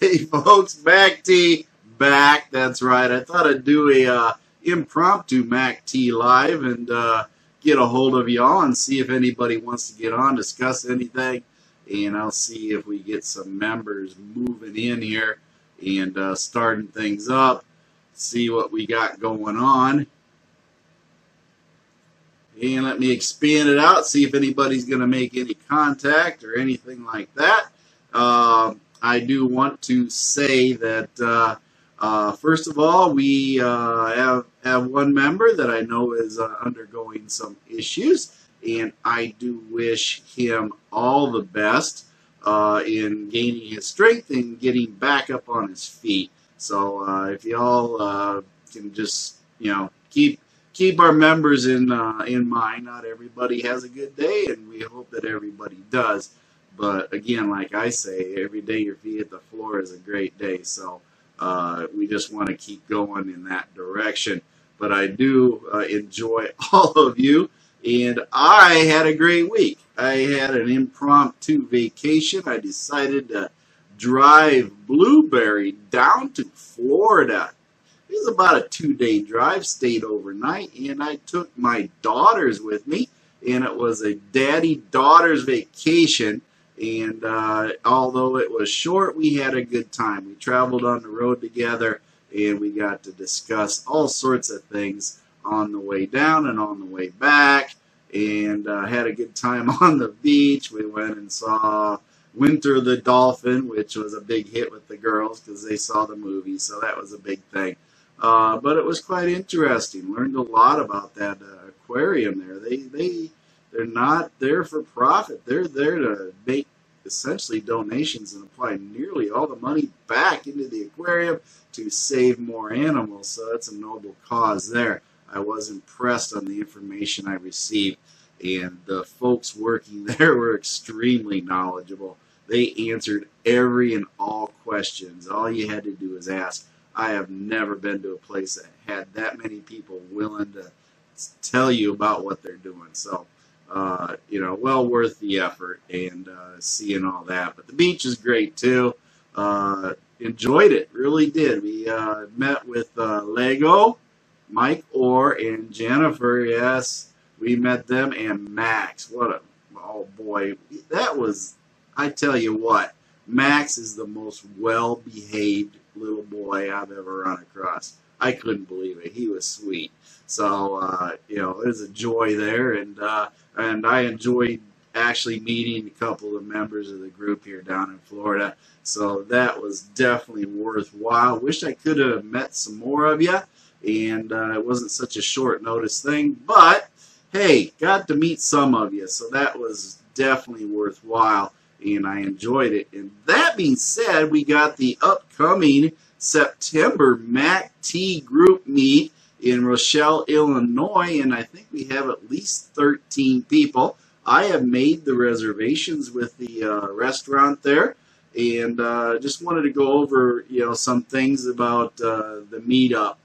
Hey folks, Mac T back. That's right. I thought I'd do a uh, impromptu Mac T live and uh, get a hold of y'all and see if anybody wants to get on, discuss anything, and I'll see if we get some members moving in here and uh, starting things up. See what we got going on. And let me expand it out, see if anybody's going to make any contact or anything like that. Uh, I do want to say that, uh, uh, first of all, we uh, have, have one member that I know is uh, undergoing some issues, and I do wish him all the best in gaining his strength and getting back up on his feet. So if y'all can just, you know, keep keep our members in uh, in mind. Not everybody has a good day, and we hope that everybody does. But again, like I say, every day your feet hit the floor is a great day. So uh, we just want to keep going in that direction. But I do uh, enjoy all of you, and I had a great week. I had an impromptu vacation. I decided to drive Blueberry down to Florida it was about a two day drive, stayed overnight, and I took my daughters with me, and it was a daddy daughters vacation. And uh, although it was short, we had a good time. We traveled on the road together, and we got to discuss all sorts of things on the way down and on the way back, and uh, had a good time on the beach. We went and saw Winter the Dolphin, which was a big hit with the girls because they saw the movie, so that was a big thing. Uh, but it was quite interesting. Learned a lot about that uh, aquarium there. They they they're not there for profit. They're there to make essentially donations and apply nearly all the money back into the aquarium to save more animals. So that's a noble cause there. I was impressed on the information I received, and the folks working there were extremely knowledgeable. They answered every and all questions. All you had to do was ask. I have never been to a place that had that many people willing to tell you about what they're doing. So, uh, you know, well worth the effort and uh, seeing all that. But the beach is great too. Uh, enjoyed it, really did. We uh, met with uh, Lego, Mike Orr, and Jennifer. Yes, we met them and Max. What a oh boy, that was. I tell you what, Max is the most well behaved little boy I've ever run across. I couldn't believe it. He was sweet. So uh, you know, there's a joy there, and uh, and I enjoyed actually meeting a couple of members of the group here down in Florida. So that was definitely worthwhile. Wish I could have met some more of you, and uh, it wasn't such a short notice thing. But hey, got to meet some of you, so that was definitely worthwhile and I enjoyed it. And that being said, we got the upcoming September Mac T group meet in Rochelle, Illinois, and I think we have at least 13 people. I have made the reservations with the uh, restaurant there, and uh, just wanted to go over you know some things about uh, the meetup.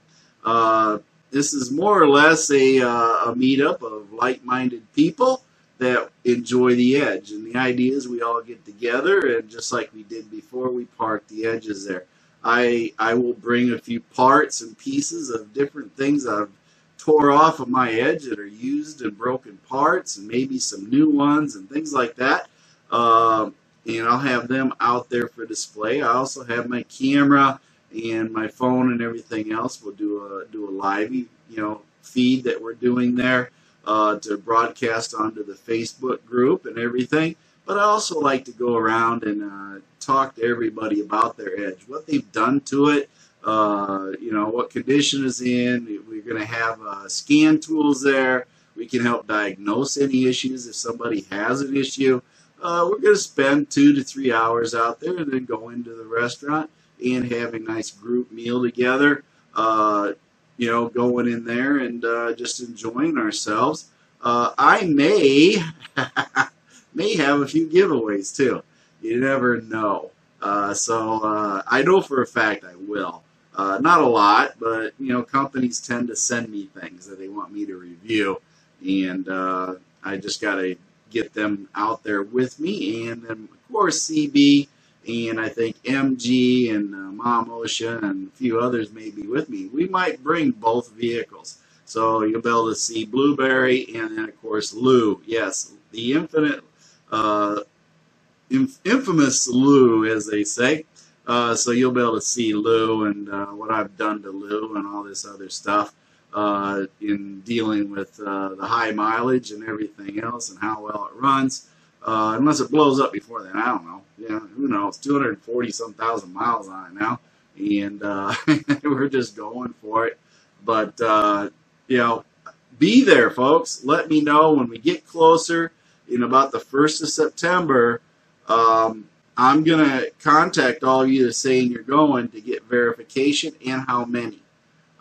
Uh, this is more or less a, uh, a meetup of like-minded people that enjoy the edge. And the idea is we all get together and just like we did before, we park the edges there. I I will bring a few parts and pieces of different things I've tore off of my edge that are used and broken parts and maybe some new ones and things like that. Uh, and I'll have them out there for display. I also have my camera and my phone and everything else. We'll do a do a live you know feed that we're doing there uh, to broadcast onto the Facebook group and everything. But I also like to go around and uh, talk to everybody about their edge, what they've done to it, uh, you know, what condition is in. We're going to have uh, scan tools there. We can help diagnose any issues if somebody has an issue. Uh, we're going to spend two to three hours out there and then go into the restaurant and have a nice group meal together. Uh, you know, going in there and uh, just enjoying ourselves. Uh, I may may have a few giveaways too. You never know. Uh, so uh, I know for a fact I will. Uh, not a lot, but you know, companies tend to send me things that they want me to review, and uh, I just got to get them out there with me. And then, of course, CB and I think MG and uh, Mom Ocean and a few others may be with me. We might bring both vehicles. So you'll be able to see Blueberry and then, of course, Lou. Yes, the infinite, uh, inf- infamous Lou, as they say. Uh, so you'll be able to see Lou and uh, what I've done to Lou and all this other stuff uh, in dealing with uh, the high mileage and everything else and how well it runs. Uh, unless it blows up before then, I don't know. Yeah, who knows? 240 some thousand miles on it now, and uh, we're just going for it. But you know, be there, folks. Let me know when we get closer in about the first of September. Um, I'm going to contact all of you saying you're going to get verification and how many.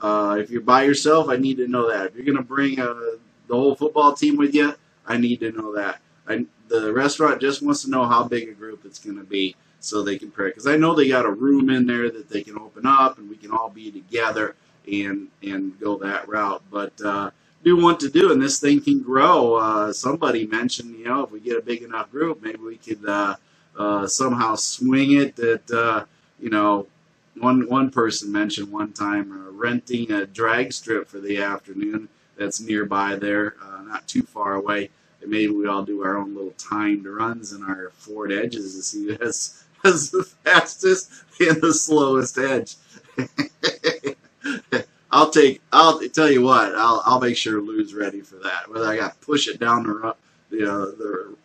Uh, if you're by yourself, I need to know that. If you're going to bring uh, the whole football team with you, I need to know that. I, the restaurant just wants to know how big a group it's going to be so they can pray. Because I know they got a room in there that they can open up and we can all be together and and go that route. But uh, do want to do, and this thing can grow. Uh, somebody mentioned, you know, if we get a big enough group, maybe we could uh, uh, somehow swing it. That uh, you know, one one person mentioned one time uh, renting a drag strip for the afternoon that's nearby there, uh, not too far away. And maybe we all do our own little timed runs in our Ford Edges to see who has, has the fastest and the slowest edge. I'll take. I'll tell you what. I'll I'll make sure Lou's ready for that. Whether I got to push it down the you know the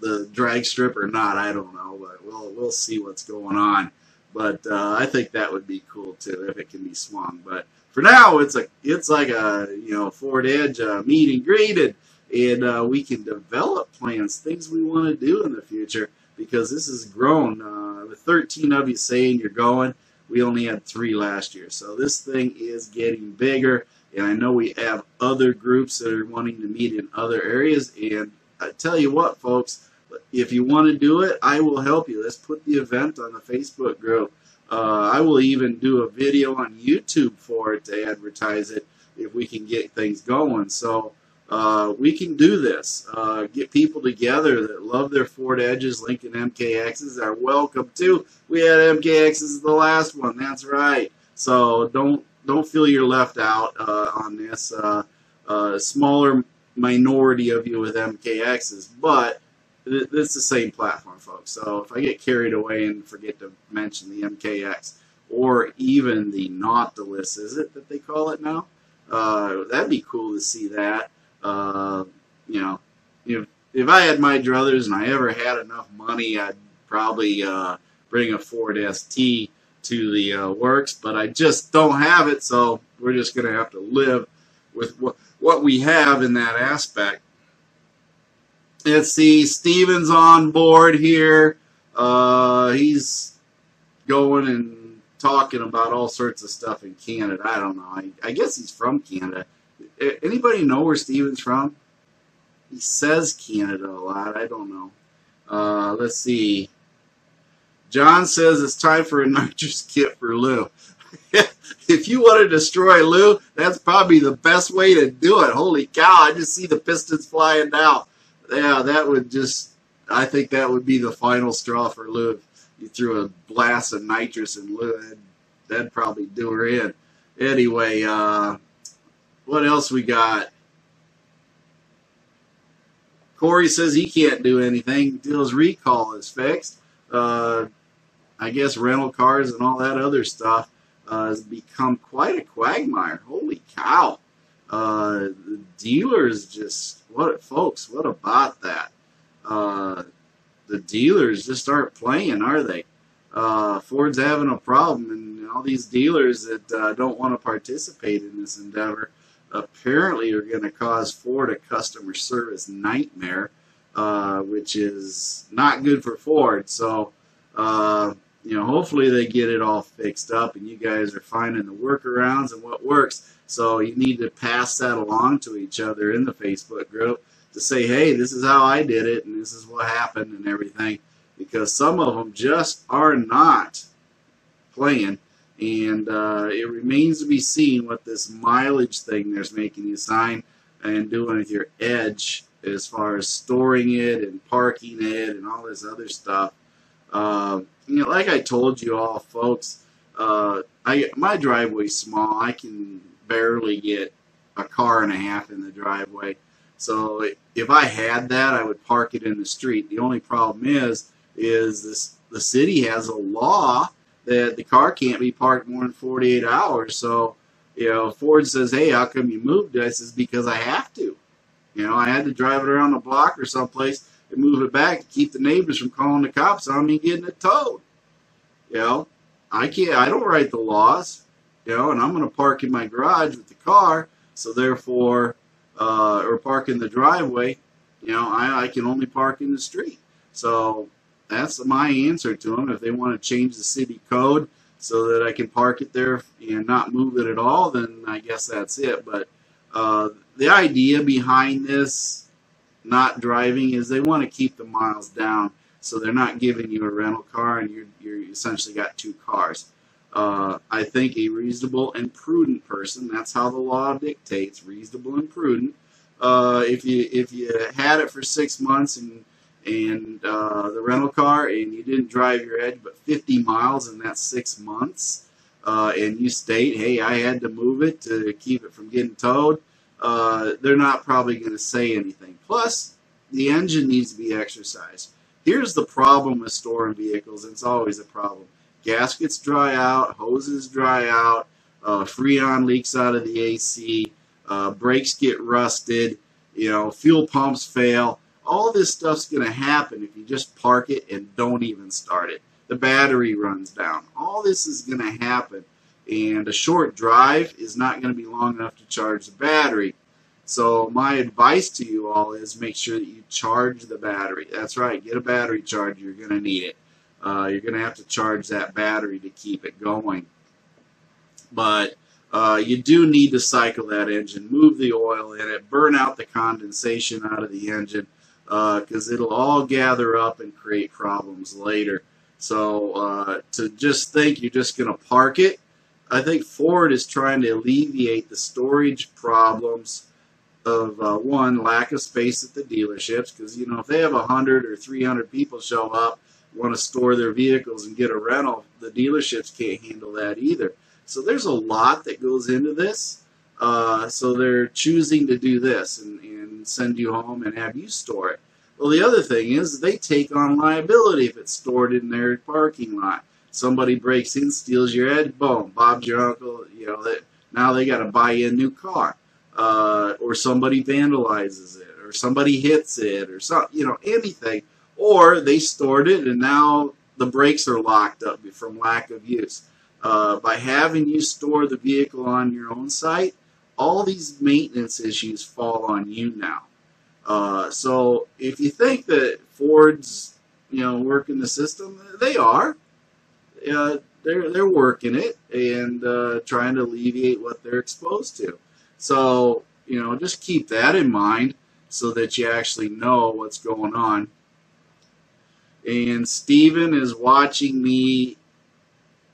the drag strip or not, I don't know. But we'll we'll see what's going on. But uh, I think that would be cool too if it can be swung. But for now, it's a it's like a you know Ford Edge uh, meet and greet, and, and uh, we can develop plans, things we want to do in the future because this has grown. Uh, with 13 of you saying you're going we only had three last year. So this thing is getting bigger. And I know we have other groups that are wanting to meet in other areas. And I tell you what, folks, if you want to do it, I will help you. Let's put the event on the Facebook group. Uh, I will even do a video on YouTube for it to advertise it if we can get things going. So uh, we can do this. Uh, get people together that love their Ford Edges, Lincoln MKXs are welcome too. We had MKXs the last one. That's right. So don't don't feel you're left out uh, on this. Uh, uh, smaller minority of you with MKXs, but it's the same platform, folks. So if I get carried away and forget to mention the MKX or even the Nautilus, is it that they call it now? That'd be cool to see that. Uh, you know, if if I had my druthers and I ever had enough money, I'd probably uh, bring a Ford ST to the uh, works, but I just don't have it, so we're just going to have to live with what, what we have in that aspect. Let's see, Steven's on board here. Uh, he's going and talking about all sorts of stuff in Canada. I don't know. I, I guess he's from Canada. Anybody know where Steven's from? He says Canada a lot. I don't know. Uh, let's see. John says it's time for a nitrous kit for Lou. if you want to destroy Lou, that's probably the best way to do it. Holy cow, I just see the pistons flying now. Yeah, that would just, I think that would be the final straw for Lou. You threw a blast of nitrous in Lou, that'd, that'd probably do her in. Anyway, uh, what else we got? Corey says he can't do anything until his recall is fixed. Uh, I guess rental cars and all that other stuff uh, has become quite a quagmire. Holy cow! Uh, the dealers just what, folks? What about that? Uh, the dealers just aren't playing, are they? Uh, Ford's having a problem, and all these dealers that uh, don't want to participate in this endeavor apparently are going to cause Ford a customer service nightmare, uh, which is not good for Ford. So, uh, you know, hopefully they get it all fixed up and you guys are finding the workarounds and what works. So you need to pass that along to each other in the Facebook group to say, hey, this is how I did it and this is what happened and everything. Because some of them just are not playing and uh, it remains to be seen what this mileage thing there's making you sign and doing with your edge as far as storing it and parking it and all this other stuff. Uh, you know, like I told you all, folks, uh, I my driveway's small. I can barely get a car and a half in the driveway. So if I had that, I would park it in the street. The only problem is, is this the city has a law that the car can't be parked more than 48 hours. So, you know, Ford says, hey, how come you moved it? I says, because I have to. You know, I had to drive it around the block or someplace and move it back to keep the neighbors from calling the cops on me getting it towed. You know, I can't, I don't write the laws, you know, and I'm going to park in my garage with the car. So therefore, uh, or park in the driveway, you know, I, I can only park in the street. So that's my answer to them. If they want to change the city code so that I can park it there and not move it at all, then I guess that's it. But uh, the idea behind this not driving is they want to keep the miles down so they're not giving you a rental car and you're, you're essentially got two cars. Uh, I think a reasonable and prudent person, that's how the law dictates, reasonable and prudent. Uh, if you if you had it for six months and and uh, the rental car and you didn't drive your edge but 50 miles in that six months, uh, and you state, hey, I had to move it to keep it from getting towed, uh, they're not probably going to say anything. Plus, the engine needs to be exercised. Here's the problem with storing vehicles, it's always a problem. Gaskets dry out, hoses dry out, uh, Freon leaks out of the AC, uh, brakes get rusted, you know, fuel pumps fail. All this stuff's going to happen if you just park it and don't even start it. The battery runs down. All this is going to happen. And a short drive is not going to be long enough to charge the battery. So my advice to you all is make sure that you charge the battery. That's right, get a battery charger. You're going to need it. Uh, you're going to have to charge that battery to keep it going. But uh, you do need to cycle that engine, move the oil in it, burn out the condensation out of the engine because uh, it'll all gather up and create problems later. So uh, to just think you're just going to park it, I think Ford is trying to alleviate the storage problems of uh, one lack of space at the dealerships because you know if they have 100 or 300 people show up want to store their vehicles and get a rental the dealerships can't handle that either so there's a lot that goes into this uh, so they're choosing to do this and, and send you home and have you store it. Well the other thing is they take on liability if it's stored in their parking lot. Somebody breaks in steals your head boom bob's your uncle you know that now they got to buy you a new car. Uh, or somebody vandalizes it, or somebody hits it, or some, you know, anything, or they stored it and now the brakes are locked up from lack of use. Uh, by having you store the vehicle on your own site, all these maintenance issues fall on you now. Uh, so if you think that Ford's, you know, working the system, they are. Uh, they're they're working it and uh, trying to alleviate what they're exposed to. So, you know, just keep that in mind so that you actually know what's going on. And Steven is watching me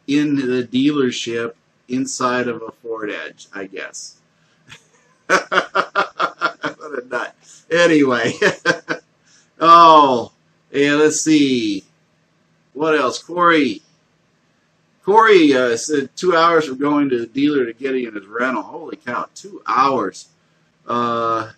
in the dealership inside of a Ford Edge, I guess. what a nut. Anyway. oh, and let's see. What else? Corey Corey uh, said two hours from going to the dealer to getting in his rental. Holy cow, two hours. Uh,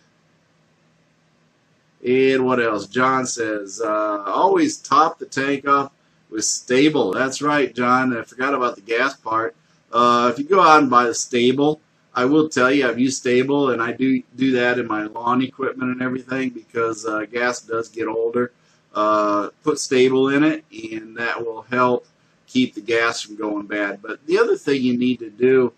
and what else? John says, uh, always top the tank up with Sta-Bil. That's right, John. I forgot about the gas part. Uh, if you go out and buy the Sta-Bil, I will tell you I've used Sta-Bil, and I do do that in my lawn equipment and everything because uh, gas does get older. Uh, put Sta-Bil in it, and that will help keep the gas from going bad. But the other thing you need to do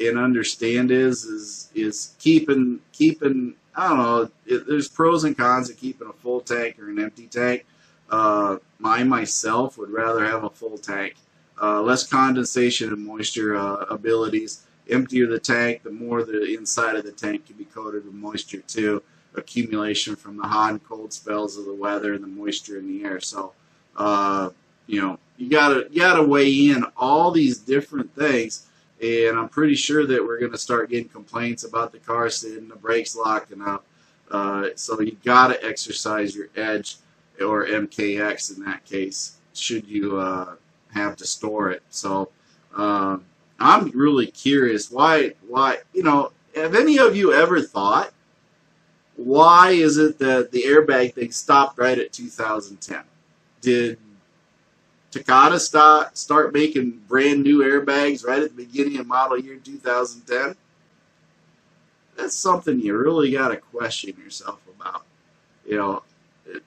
and understand is is is keeping keeping I don't know. It, there's pros and cons of keeping a full tank or an empty tank. Uh, I myself would rather have a full tank. Uh, less condensation and moisture uh, abilities. Emptier the tank, the more the inside of the tank can be coated with moisture too. Accumulation from the hot and cold spells of the weather and the moisture in the air. So, uh, you know, you gotta you gotta weigh in all these different things. And I'm pretty sure that we're going to start getting complaints about the car sitting, the brakes locking up. Uh, so you got to exercise your edge or MKX in that case. should you uh, have to store it. So um, I'm really curious why why you know have any of you ever thought why is it that the airbag thing stopped right at 2010? Did Takata start start making brand new airbags right at the beginning of model year 2010? That's something you really got to question yourself about. You know,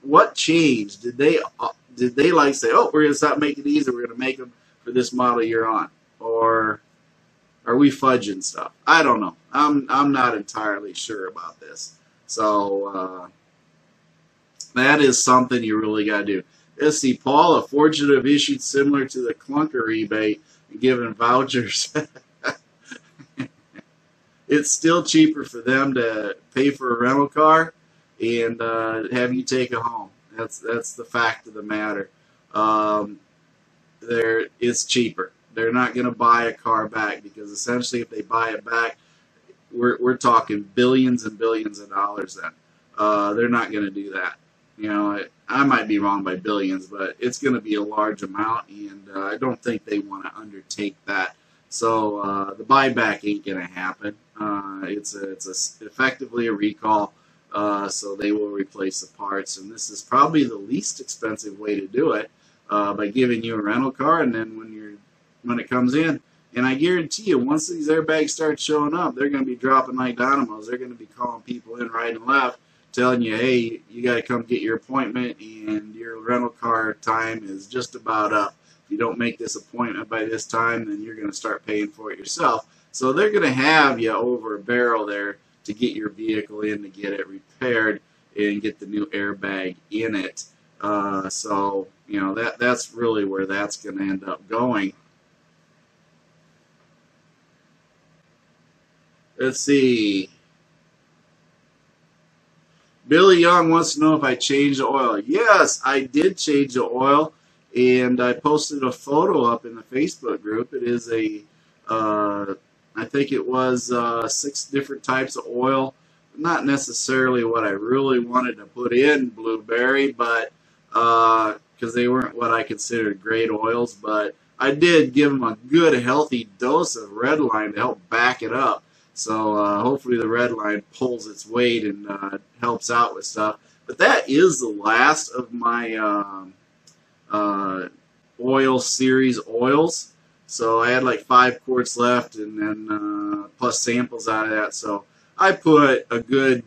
what changed? Did they uh, did they like say, "Oh, we're going to stop making these, and we're going to make them for this model year on," or are we fudging stuff? I don't know. I'm I'm not entirely sure about this. So uh, that is something you really got to do. See, Paul, a have issued similar to the clunker rebate given vouchers. it's still cheaper for them to pay for a rental car and uh, have you take it home. That's that's the fact of the matter. Um, there, it's cheaper. They're not going to buy a car back because essentially, if they buy it back, we're we're talking billions and billions of dollars. Then uh, they're not going to do that. You know, I, I, might be wrong by billions, but it's going to be a large amount, and uh, I don't think they want to undertake that. So uh, the buyback ain't going to happen. Uh, it's a, it's a, effectively a recall. Uh, so they will replace the parts. And this is probably the least expensive way to do it uh, by giving you a rental car, and then when you're when it comes in, and I guarantee you, once these airbags start showing up, they're going to be dropping like dynamos. They're going to be calling people in right and left, telling you, hey, you got to come get your appointment, and your rental car time is just about up. If you don't make this appointment by this time, then you're going to start paying for it yourself. So they're going to have you over a barrel there to get your vehicle in to get it repaired and get the new airbag in it. Uh, so you know that that's really where that's going to end up going. Let's see. Billy Young wants to know if I changed the oil. Yes, I did change the oil, and I posted a photo up in the Facebook group. It is a uh, I think it was uh, six different types of oil. Not necessarily what I really wanted to put in blueberry, but because uh, they weren't what I considered great oils, but I did give them a good, healthy dose of red line to help back it up. So uh, hopefully the red line pulls its weight and uh, helps out with stuff. But that is the last of my um, uh, oil series oils. So I had like five quarts left, and then uh, plus samples out of that. So I put a good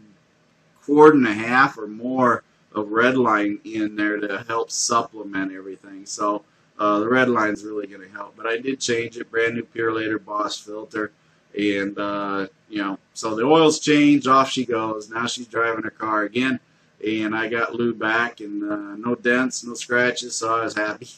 quart and a half or more of red line in there to help supplement everything. So uh, the red line is really going to help. But I did change it, brand new Purolator Boss filter, and uh, you know, so the oil's changed. Off she goes. Now she's driving her car again, and I got Lou back and uh, no dents, no scratches. So I was happy.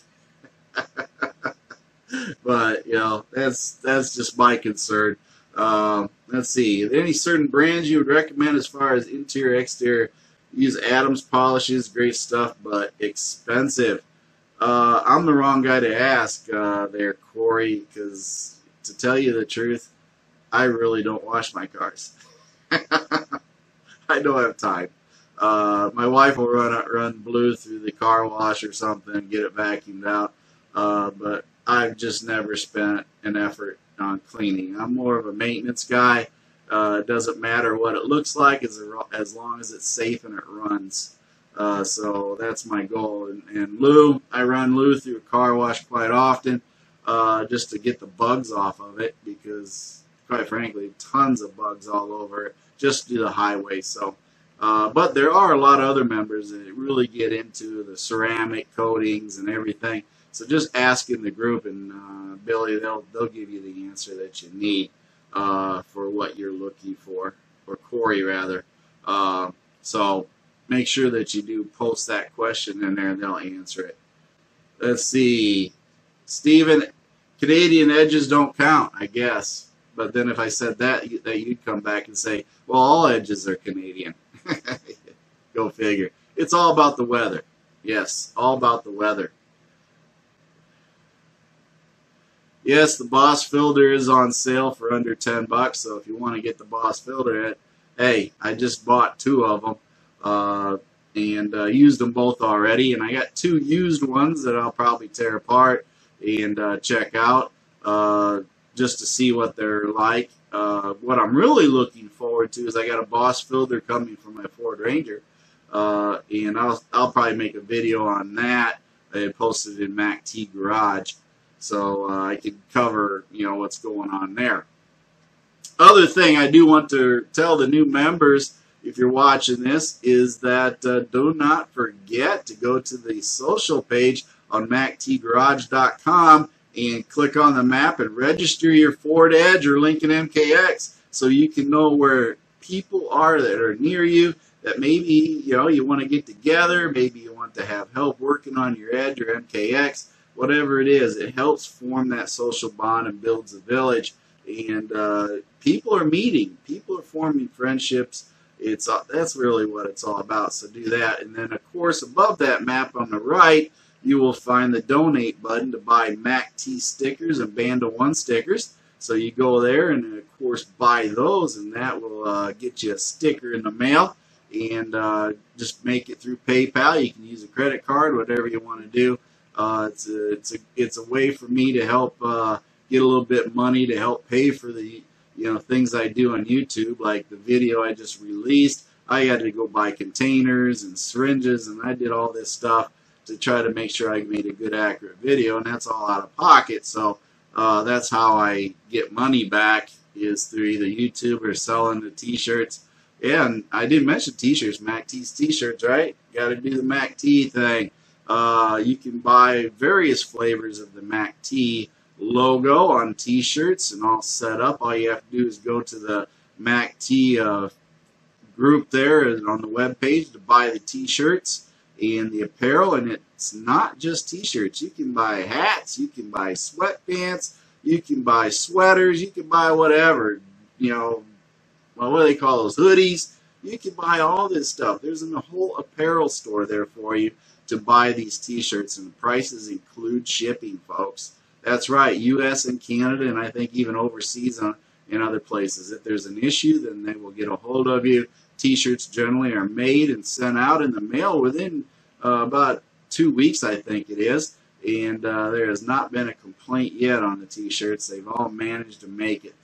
but you know that's that's just my concern. Um, let's see, any certain brands you would recommend as far as interior exterior? Use Adams polishes, great stuff, but expensive. Uh, I'm the wrong guy to ask uh, there, Corey, because to tell you the truth, I really don't wash my cars. I don't have time. Uh, my wife will run run blue through the car wash or something, get it vacuumed out. Uh, but I've just never spent an effort on cleaning. I'm more of a maintenance guy. Uh, it doesn't matter what it looks like as, as long as it's safe and it runs. Uh, so that's my goal. And, and Lou, I run Lou through a car wash quite often uh, just to get the bugs off of it because, quite frankly, tons of bugs all over just the highway. So, uh, but there are a lot of other members that really get into the ceramic coatings and everything. So just ask in the group, and uh, Billy, they'll they'll give you the answer that you need uh, for what you're looking for, or Corey rather. Uh, so make sure that you do post that question in there, and they'll answer it. Let's see, Stephen. Canadian edges don't count, I guess. But then if I said that, that you'd come back and say, well, all edges are Canadian. Go figure. It's all about the weather. Yes, all about the weather. Yes, the Boss filter is on sale for under 10 bucks. So if you want to get the Boss filter, hey, I just bought two of them. Uh, and uh, used them both already. And I got two used ones that I'll probably tear apart and uh, check out uh, just to see what they're like. Uh, what I'm really looking forward to is I got a Boss filter coming from my Ford Ranger, uh, and I'll I'll probably make a video on that. I posted in Mac T Garage, so uh, I can cover you know what's going on there. Other thing I do want to tell the new members if you're watching this is that uh, do not forget to go to the social page on MacTGarage.com and click on the map and register your Ford Edge or Lincoln MKX so you can know where people are that are near you that maybe you know you want to get together, maybe you want to have help working on your Edge or MKX, whatever it is. It helps form that social bond and builds a village. And uh, people are meeting, people are forming friendships it's uh, that's really what it's all about. So do that, and then of course above that map on the right, you will find the donate button to buy Mac T stickers and Band of One stickers. So you go there and of course buy those, and that will uh, get you a sticker in the mail. And uh, just make it through PayPal. You can use a credit card, whatever you want to do. Uh, it's a it's a it's a way for me to help uh, get a little bit of money to help pay for the you know, things I do on YouTube, like the video I just released. I had to go buy containers and syringes, and I did all this stuff to try to make sure I made a good, accurate video, and that's all out of pocket. So uh, that's how I get money back is through either YouTube or selling the T-shirts. And I didn't mention T-shirts, Mac T's T-shirts, right? Got to do the Mac T thing. Uh, you can buy various flavors of the Mac T logo on t-shirts and all set up. All you have to do is go to the Mac T uh, group there on the web page to buy the t-shirts and the apparel. And it's not just t-shirts. You can buy hats. You can buy sweatpants. You can buy sweaters. You can buy whatever. You know, well, what do they call those? Hoodies. You can buy all this stuff. There's a whole apparel store there for you to buy these t-shirts and the prices include shipping, folks. That's right, U.S. and Canada, and I think even overseas uh, on, in other places. If there's an issue, then they will get a hold of you. T-shirts generally are made and sent out in the mail within uh, about two weeks, I think it is. And uh, there has not been a complaint yet on the T-shirts. They've all managed to make it.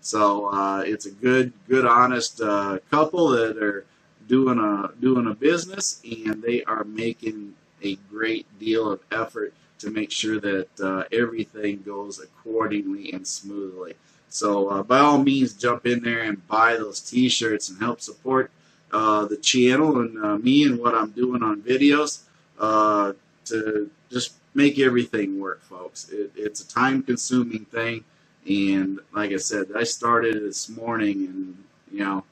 So uh, it's a good, good, honest uh, couple that are doing a doing a business, and they are making a great deal of effort to make sure that uh, everything goes accordingly and smoothly. So uh, by all means, jump in there and buy those T-shirts and help support uh, the channel and uh, me and what I'm doing on videos uh, to just make everything work, folks. It, it's a time-consuming thing, and like I said, I started this morning, and you know,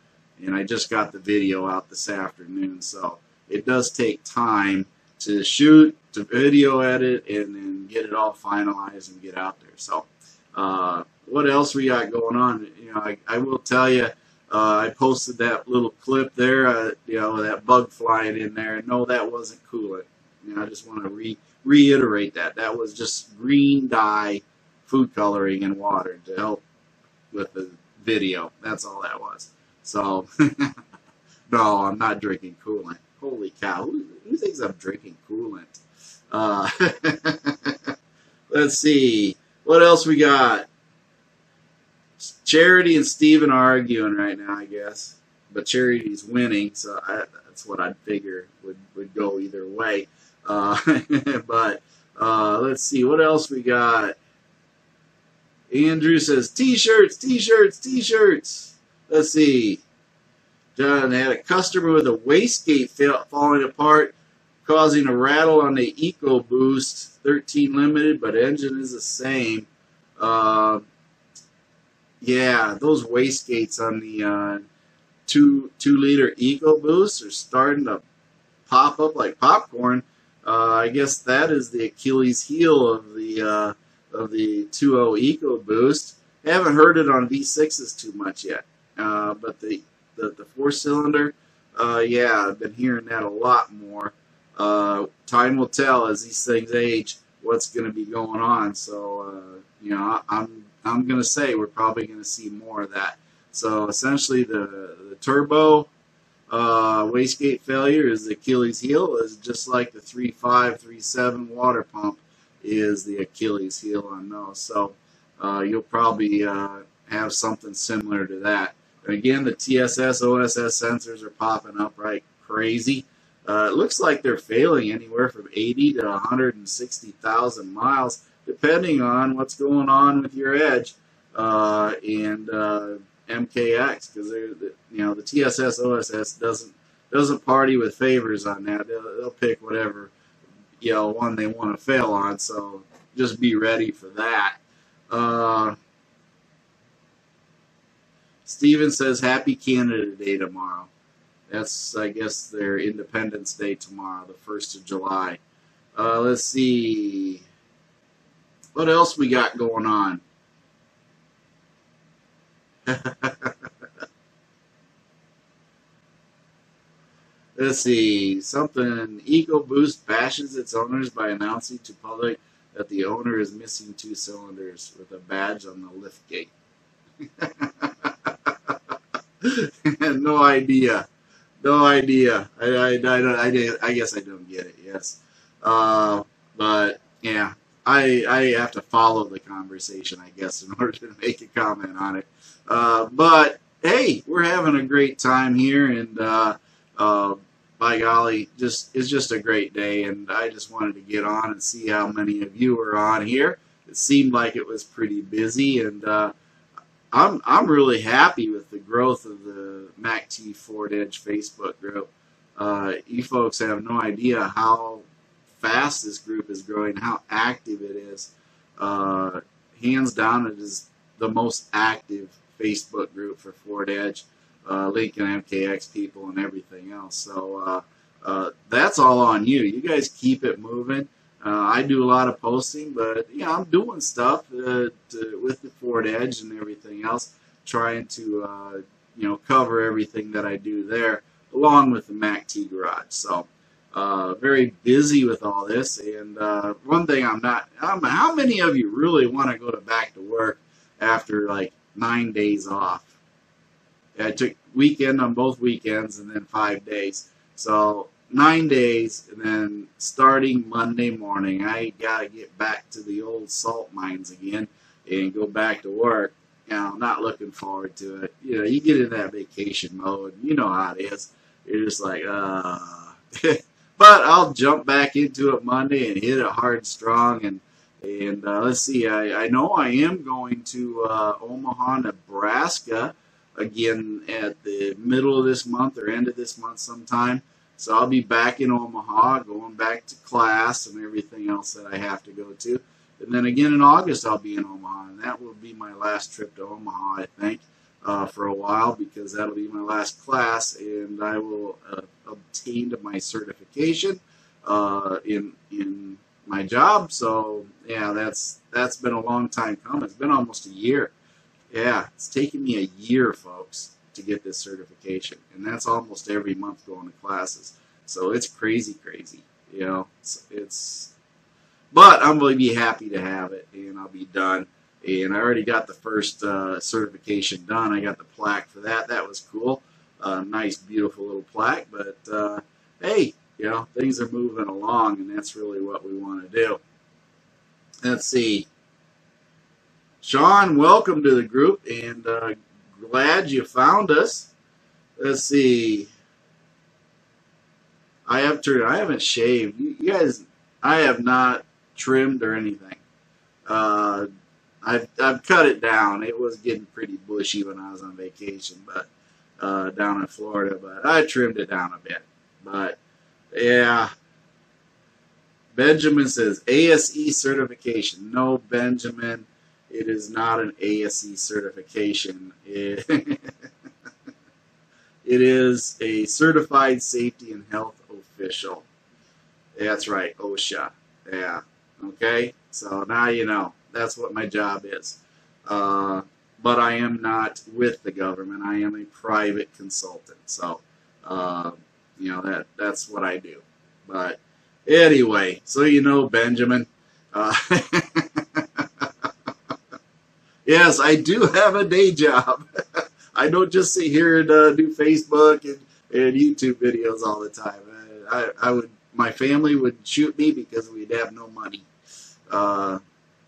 and I just got the video out this afternoon, so it does take time to shoot, to video edit, and then get it all finalized and get out there. So, uh, what else we got going on? You know, I, I will tell you, uh, I posted that little clip there, uh, you know, that bug flying in there. No, that wasn't coolant. You know, I just want to re reiterate that. That was just green dye food coloring in water to help with the video. That's all that was. So, no, I'm not drinking coolant. Holy cow. Who, who thinks I'm drinking coolant? Uh, let's see. What else we got? Charity and Steven are arguing right now, I guess. But Charity's winning, so I, that's what I'd figure would, would go either way. Uh, but uh, let's see. What else we got? Andrew says, T-shirts, T-shirts, T-shirts. Let's see. John had a customer with a wastegate falling apart, causing a rattle on the EcoBoost 13 Limited, but engine is the same. Uh, yeah, those wastegates on the uh, two two liter EcoBoost are starting to pop up like popcorn. Uh, I guess that is the Achilles heel of the uh, of the 2.0 EcoBoost. I haven't heard it on V6s too much yet, uh, but the the, the four cylinder, uh, yeah, I've been hearing that a lot more. Uh, time will tell as these things age what's going to be going on. So, uh, you know, I, I'm I'm going to say we're probably going to see more of that. So essentially, the the turbo Uh, wastegate failure is the Achilles heel, is just like the 3537 water pump is the Achilles heel on those. So uh, you'll probably uh, have something similar to that. And again, the TSS, OSS sensors are popping up right crazy. Uh, it looks like they're failing anywhere from 80 to 160,000 miles, depending on what's going on with your edge uh, and uh, MKX, because you know the TSS OSS doesn't doesn't party with favors on that. They'll, they'll pick whatever you know one they want to fail on. So just be ready for that. Uh, Steven says Happy Canada Day tomorrow. That's, I guess, their Independence Day tomorrow, the 1st of July. Uh, let's see. What else we got going on? let's see. Something EcoBoost bashes its owners by announcing to public that the owner is missing two cylinders with a badge on the lift gate. no idea. No idea. I, I, I, I, I guess I don't get it, yes. Uh, but, yeah, I, I have to follow the conversation, I guess, in order to make a comment on it. Uh, but, hey, we're having a great time here, and uh, uh, by golly, just it's just a great day, and I just wanted to get on and see how many of you are on here. It seemed like it was pretty busy, and uh, I'm I'm really happy with the growth of the MACT Ford Edge Facebook group. Uh, you folks have no idea how fast this group is growing, how active it is. Uh, hands down, it is the most active Facebook group for Ford Edge, uh, Lincoln MKX people, and everything else. So uh, uh, that's all on you. You guys keep it moving. Uh, I do a lot of posting, but yeah, I'm doing stuff uh, to, with the Ford Edge and everything else, trying to you know cover everything that I do there, along with the Mac T Garage. So uh, very busy with all this. And uh, one thing I'm not, I'm, how many of you really want to go to back to work after like nine days off? I took weekend on both weekends and then five days. So nine days, and then starting Monday morning, I gotta get back to the old salt mines again and go back to work. You know, not looking forward to it. You know, you get in that vacation mode. You know how it is. You're just like, uh. but I'll jump back into it Monday and hit it hard and strong. And and uh, let's see, I, I know I am going to uh, Omaha, Nebraska again at the middle of this month or end of this month sometime. So I'll be back in Omaha, going back to class and everything else that I have to go to. And then again in August, I'll be in Omaha, and that will be my last trip to Omaha, I think, uh, for a while, because that'll be my last class, and I will uh, obtain my certification uh, in in my job. So yeah, that's that's been a long time coming. It's been almost a year. Yeah, it's taken me a year, folks to get this certification, and that's almost every month going to classes. So it's crazy, crazy. You know, it's, it's but I'm going to be happy to have it, and I'll be done. And I already got the first uh, certification done. I got the plaque for that. That was cool. Uh, nice, beautiful little plaque. But uh, hey, you know, things are moving along, and that's really what we want to do. Let's see. Sean, welcome to the group, and uh, glad you found us. Let's see. I have turned. I haven't shaved. You, guys, I have not trimmed or anything. I've I've cut it down. It was getting pretty bushy when I was on vacation, but uh, down in Florida. But I trimmed it down a bit. But yeah. Benjamin says ASE certification. No, Benjamin. It is not an ASE certification. It, it is a certified safety and health official. That's right, OSHA. Yeah. Okay. So now you know. That's what my job is. Uh, but I am not with the government. I am a private consultant. So, uh, you know that that's what I do. But anyway, so you know Benjamin. Uh, Yes, I do have a day job. I don't just sit here and uh, do Facebook and, and YouTube videos all the time. I, I would, my family would shoot me because we'd have no money.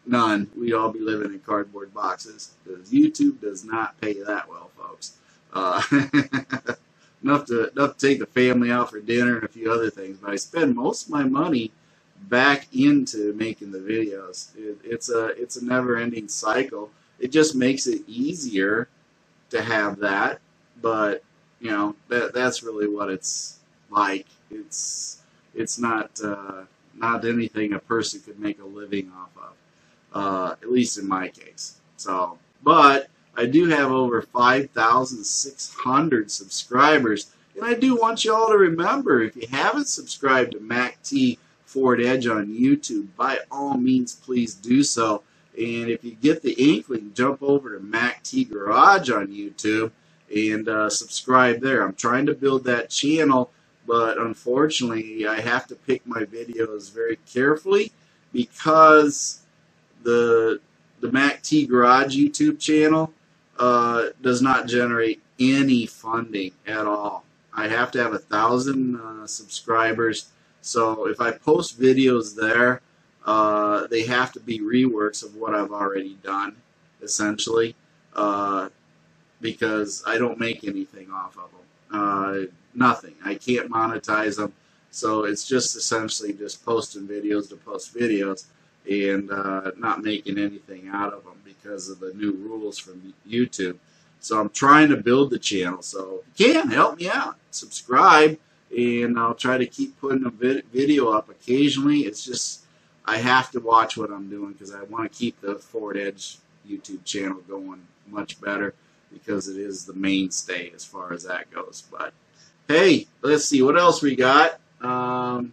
None. We'd all be living in cardboard boxes because YouTube does not pay that well, folks. Uh, enough to enough to take the family out for dinner and a few other things, but I spend most of my money back into making the videos. It, it's a it's a never-ending cycle. It just makes it easier to have that, but you know that that's really what it's like. It's it's not uh, not anything a person could make a living off of, uh, at least in my case. So, but I do have over 5,600 subscribers, and I do want you all to remember if you haven't subscribed to Mac T Ford Edge on YouTube, by all means, please do so. And if you get the inkling, jump over to Mac T Garage on YouTube and uh, subscribe there. I'm trying to build that channel, but unfortunately, I have to pick my videos very carefully because the the Mac T Garage YouTube channel uh, does not generate any funding at all. I have to have a thousand uh, subscribers. So if I post videos there, uh, they have to be reworks of what I've already done, essentially, uh, because I don't make anything off of them. Uh, nothing. I can't monetize them. So it's just essentially just posting videos to post videos and uh, not making anything out of them because of the new rules from YouTube. So I'm trying to build the channel. So if you can, help me out. Subscribe, and I'll try to keep putting a vid video up occasionally. It's just I have to watch what I'm doing because I want to keep the Ford Edge YouTube channel going much better because it is the mainstay as far as that goes. But hey, let's see what else we got. Um,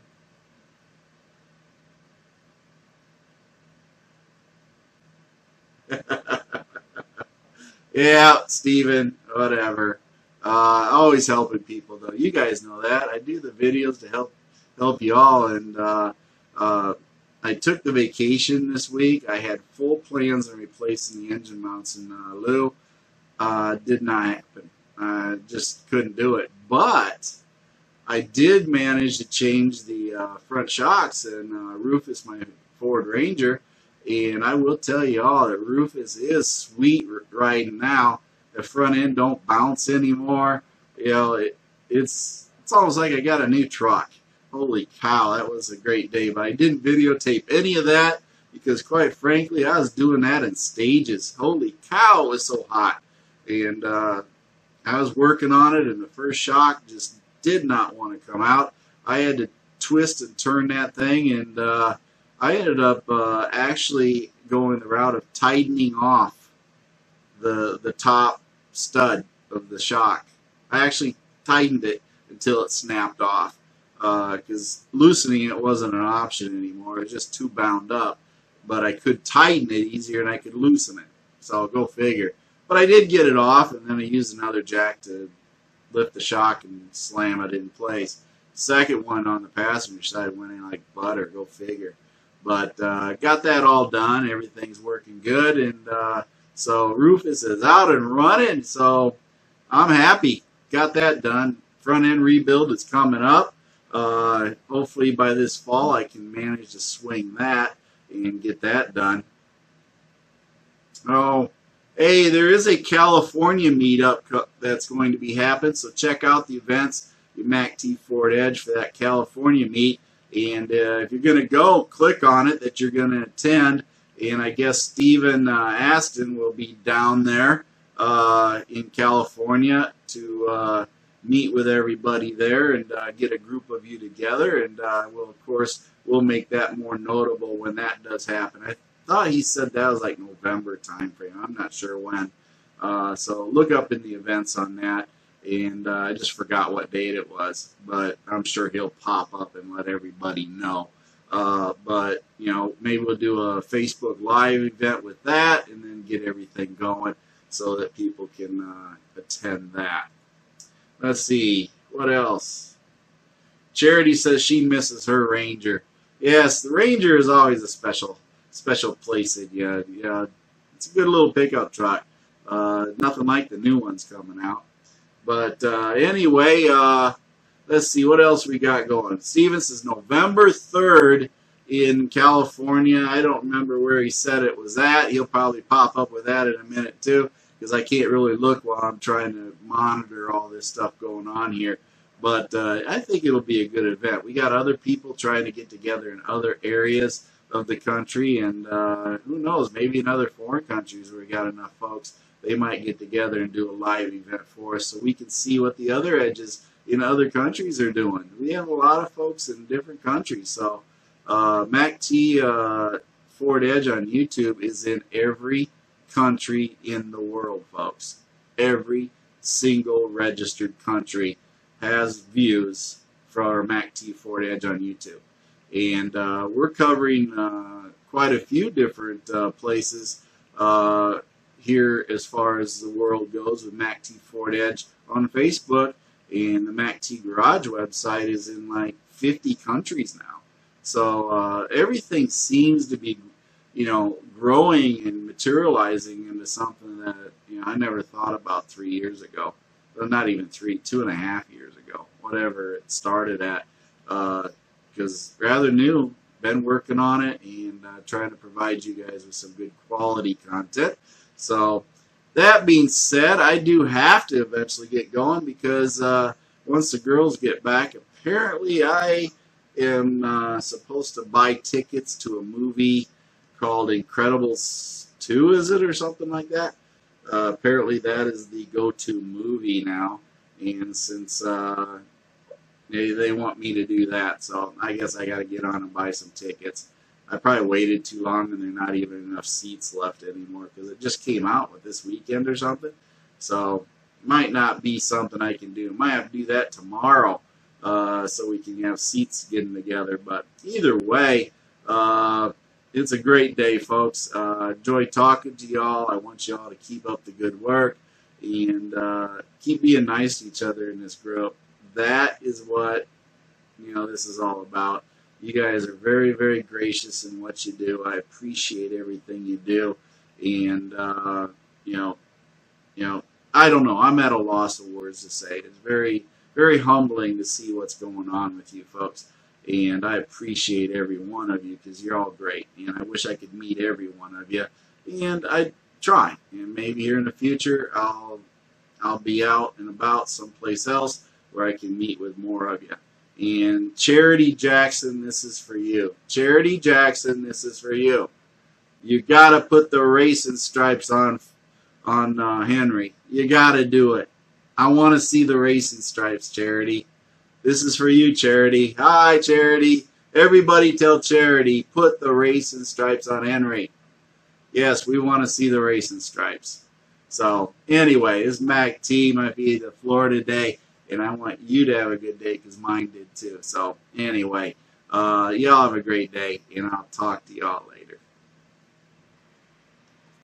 yeah, Steven, whatever. Uh, always helping people, though. You guys know that. I do the videos to help help you all, and uh, uh, I took the vacation this week. I had full plans on replacing the engine mounts in uh, Lou. Uh, did not happen. I just couldn't do it. But I did manage to change the uh, front shocks, and uh, Rufus, my Ford Ranger, and I will tell you all that Rufus is sweet right now. The front end don't bounce anymore. You know, it, it's it's almost like I got a new truck. Holy cow, that was a great day. But I didn't videotape any of that because, quite frankly, I was doing that in stages. Holy cow, it was so hot. And uh, I was working on it, and the first shock just did not want to come out. I had to twist and turn that thing, and uh, I ended up uh, actually going the route of tightening off the the top stud of the shock. I actually tightened it until it snapped off because uh, loosening it wasn't an option anymore. It was just too bound up. But I could tighten it easier and I could loosen it. So go figure. But I did get it off, and then I used another jack to lift the shock and slam it in place. Second one on the passenger side went in like butter. Go figure. But uh, got that all done. Everything's working good, and uh, so Rufus is out and running. So I'm happy. Got that done. Front end rebuild is coming up. Uh, hopefully by this fall I can manage to swing that and get that done. Oh, hey, there is a California meetup that's going to be happening, so check out the events at Mac T Ford Edge for that California meet. And uh, if you're going to go, click on it that you're going to attend. And I guess Stephen uh, Aston will be down there uh, in California to uh, meet with everybody there and uh, get a group of you together. And uh, we'll, of course, we'll make that more notable when that does happen. I thought he said that was like November time frame. I'm not sure when. so look up in the events on that and uh, I just forgot what date it was, but I'm sure he'll pop up and let everybody know. Uh, but you know, maybe we'll do a Facebook Live event with that, and then get everything going so that people can uh, attend that. Let's see what else. Charity says she misses her Ranger. Yes, the Ranger is always a special special place in you. Yeah, it's a good little pickup truck. Uh, nothing like the new ones coming out. But uh, anyway, uh, let's see what else we got going. Stevens is November 3rd in California. I don't remember where he said it was at. He'll probably pop up with that in a minute too, because I can't really look while I'm trying to monitor all this stuff going on here. But uh, I think it'll be a good event. We got other people trying to get together in other areas of the country, and uh, who knows, maybe in other foreign countries where we got enough folks, they might get together and do a live event for us so we can see what the other edges in other countries are doing. We have a lot of folks in different countries, so uh, MACT uh, Ford Edge on YouTube is in every country in the world, folks. Every single registered country has views for our MACT Ford Edge on YouTube. And uh, we're covering uh, quite a few different uh, places uh, here as far as the world goes with MACT Ford Edge on Facebook. And the MACT Garage website is in like 50 countries now. So uh, everything seems to be, you know, growing and materializing into something that you know I never thought about three years ago. Well, not even three, two and a half years ago, whatever it started at. Because uh, rather new, been working on it and uh, trying to provide you guys with some good quality content. So that being said, I do have to eventually get going because uh, once the girls get back, apparently I am uh, supposed to buy tickets to a movie called Incredibles 2, is it, or something like that? Uh, apparently, that is the go to movie now. And since uh, they, they want me to do that, so I guess I got to get on and buy some tickets. I probably waited too long and there are not even enough seats left anymore because it just came out with this weekend or something. So, might not be something I can do. Might have to do that tomorrow uh, so we can have seats getting together. But either way, uh, it's a great day, folks. Uh, enjoy talking to y'all. I want y'all to keep up the good work and uh, keep being nice to each other in this group. That is what you know this is all about. You guys are very, very gracious in what you do. I appreciate everything you do, and uh, you know, you know, I don't know. I'm at a loss of words to say. It's very very humbling to see what's going on with you folks. And I appreciate every one of you because you're all great. And I wish I could meet every one of you. And I try. And maybe here in the future, I'll I'll be out and about someplace else where I can meet with more of you. And Charity Jackson, this is for you. Charity Jackson, this is for you. You gotta put the racing stripes on on uh, Henry. You gotta do it. I want to see the racing stripes, Charity. This is for you, Charity. Hi, Charity. Everybody tell Charity, put the racing stripes on Henry. Yes, we want to see the racing stripes. So, anyway, this Mac T might be the Florida day, and I want you to have a good day because mine did too. So, anyway, uh, y'all have a great day, and I'll talk to y'all later.